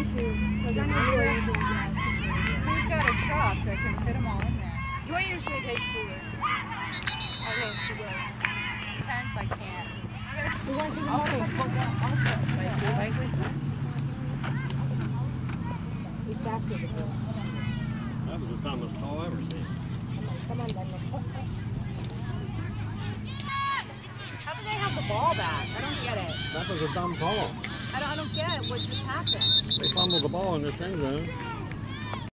Joy too. Because I know Joy usually does. Who's got a truck that can fit them all in there? Joy usually takes coolers. Although she will. Tents, I can't. We went to the motor. It's after the boat. That was the dumbest call I ever seen. Come on, Daniel. How do they have the ball back? I don't get it. That was a dumb call. I don't, I don't get. What just happened? They fumbled the ball in this end zone.